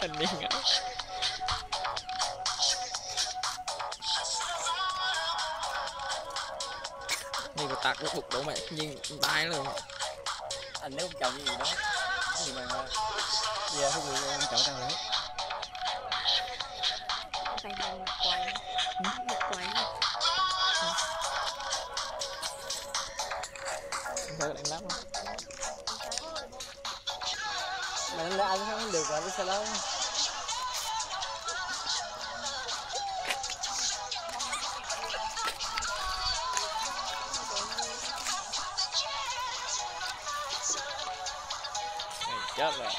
ending á nhìn vào tạc nó bục đổ mày nhìn tay luôn anh nếu không chồng gì đó cái gì mà giờ không người không chọn tao đấy. Phải là một quái. Một quái Vâng, đánh lắm. không? Mà nó ăn không được rồi biết sao đâu Mày chết rồi.